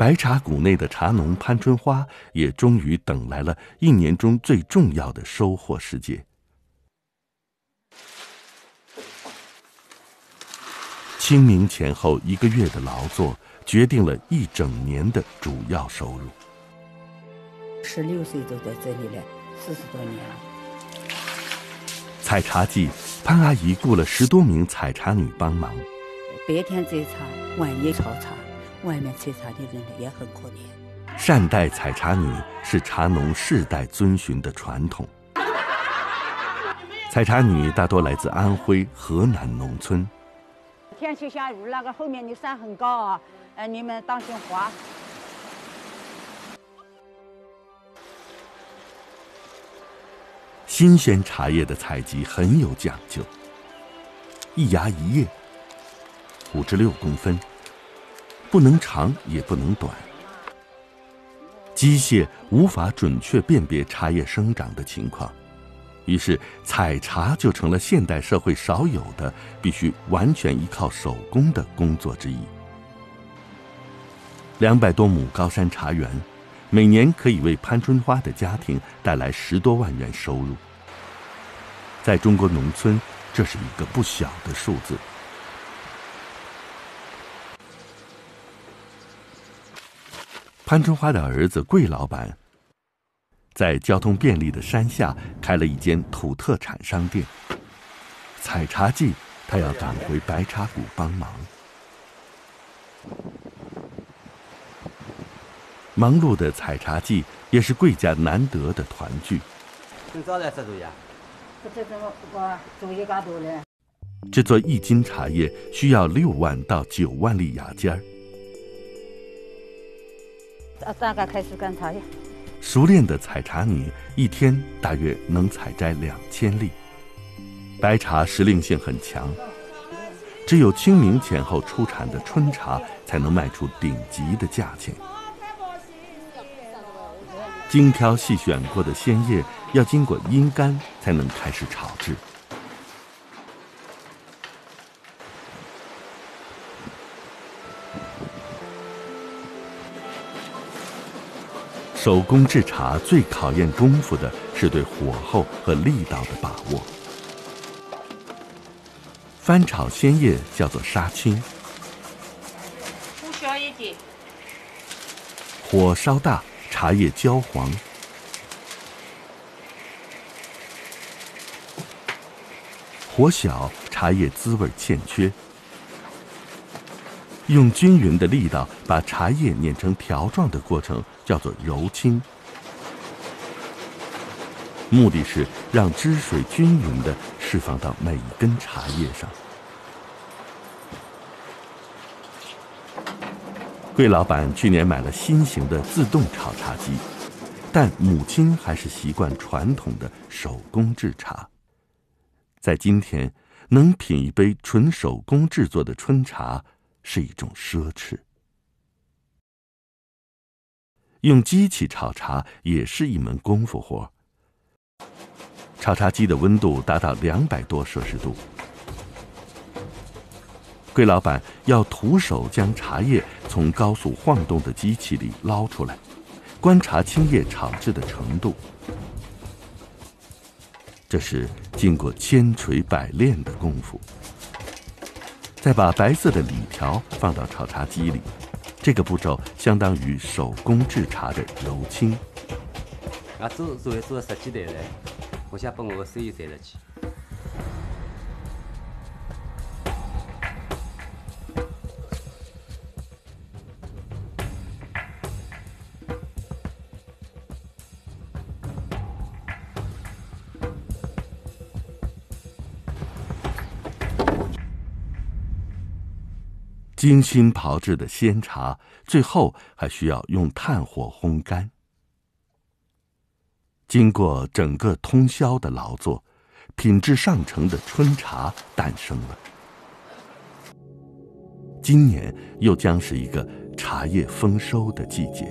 白茶谷内的茶农潘春花也终于等来了一年中最重要的收获时节。清明前后一个月的劳作，决定了一整年的主要收入。十六岁都在这里了，四十多年了。采茶季，潘阿姨雇了十多名采茶女帮忙。白天摘茶，晚夜炒茶，外面采茶的人也很可怜。善待采茶女是茶农世代遵循的传统。采茶女大多来自安徽、河南农村。天气下雨，那个后面的山很高啊，呃，你们当心滑。新鲜茶叶的采集很有讲究，一芽一叶，五至六公分，不能长也不能短。机械无法准确辨别茶叶生长的情况。于是，采茶就成了现代社会少有的必须完全依靠手工的工作之一。两百多亩高山茶园，每年可以为潘春花的家庭带来十多万元收入。在中国农村，这是一个不小的数字。潘春花的儿子桂老板。在交通便利的山下开了一间土特产商店。采茶季，他要赶回白茶谷帮忙。忙碌的采茶季也是贵家难得的团聚。今早来吃主意啊？这怎么我主意干多嘞？制作一斤茶叶需要六万到九万粒芽尖儿。大概开始干茶叶。熟练的采茶女一天大约能采摘两千粒。白茶时令性很强，只有清明前后出产的春茶才能卖出顶级的价钱。精挑细选过的鲜叶要经过阴干才能开始炒制。手工制茶最考验功夫的是对火候和力道的把握。翻炒鲜叶叫做杀青，火小一点，火烧大，茶叶焦黄；火小，茶叶滋味欠缺。用均匀的力道把茶叶碾成条状的过程叫做揉青，目的是让汁水均匀的释放到每一根茶叶上。桂老板去年买了新型的自动炒茶机，但母亲还是习惯传统的手工制茶。在今天，能品一杯纯手工制作的春茶。是一种奢侈。用机器炒茶也是一门功夫活。炒茶机的温度达到两百多摄氏度，桂老板要徒手将茶叶从高速晃动的机器里捞出来，观察青叶炒制的程度。这是经过千锤百炼的功夫。再把白色的里条放到炒茶机里，这个步骤相当于手工制茶的揉青。啊，做做做十几代了，我想把我的生意赚了去。精心炮制的鲜茶，最后还需要用炭火烘干。经过整个通宵的劳作，品质上乘的春茶诞生了。今年又将是一个茶叶丰收的季节。